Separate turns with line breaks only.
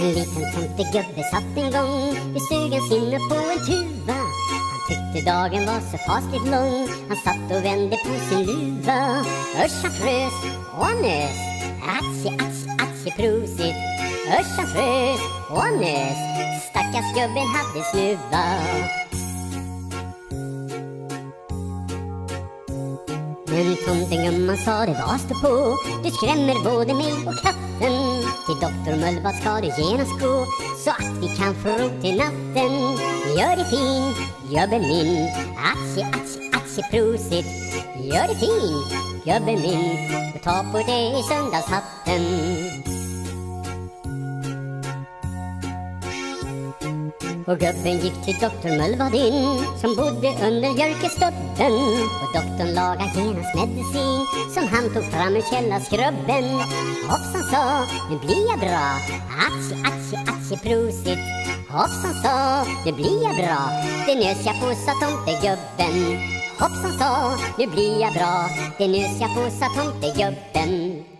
En liten tomtegubbe satt en gång I stugan, sin på en tuva. Han tyckte dagen var så fasligt lång. Han satt och vände på sin luva. Usch han frös och han nös. Atsi, atsi, atsi, prosit. Usch han frös och han nös. Stackars gubben hade snuva. Men tomtegumman sa det var stå på. Du skrämmer både mig och katten. Till doktor Möllvad ska du genast gå? Så att vi kan få ro till natten. Gör det fin, gubben min. Atsi, atsi, atsi, prosit. Gör det fin, gubben min. Och ta på dig söndagshatten. Och gubben gick till doktor Mullvadin som bodde under björkestubben och doktorn lagade genast medicin som han tog fram ur källarskrubben. Hoppsan sa, nu blir jag bra. Atsi, atsi, atsi, prosit. Hoppsan sa, nu blir jag bra. Det nös jag på, sa tomtegubben. Hoppsan sa, nu blir jag bra. Det nös jag på, sa tomtegubben.